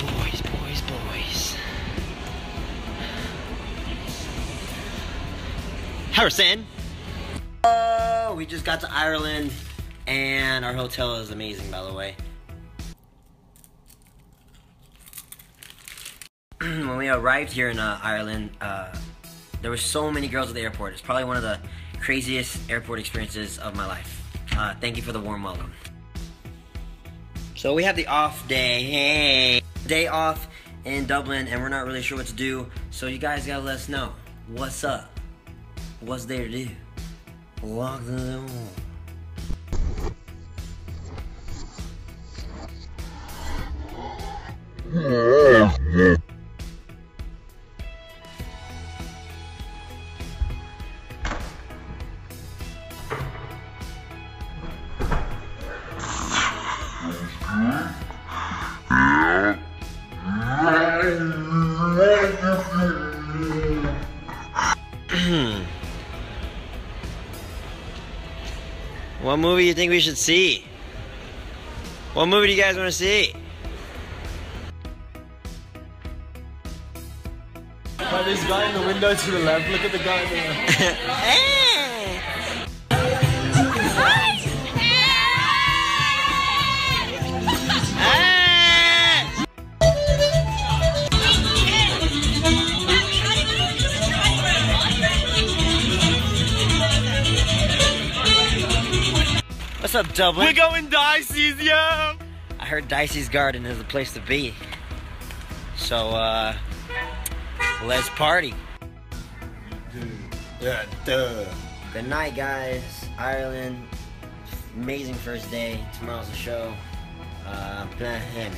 Boys, boys, boys. Harrison! Oh, we just got to Ireland, and our hotel is amazing, by the way. when we arrived here in uh, Ireland, uh, there were so many girls at the airport. It's probably one of the craziest airport experiences of my life. Uh, thank you for the warm welcome. So we have the off day. Hey, day off in Dublin, and we're not really sure what to do. So you guys gotta let us know what's up, what's there to do. The door. What movie do you think we should see? What movie do you guys want to see? But this guy in the window to the left, look at the guy in the What's up, Dublin? We're going Dicey's, yo! I heard Dicey's Garden is the place to be. So, uh, let's party. Yeah, duh. Good night, guys. Ireland, amazing first day. Tomorrow's the show. Uh, plan-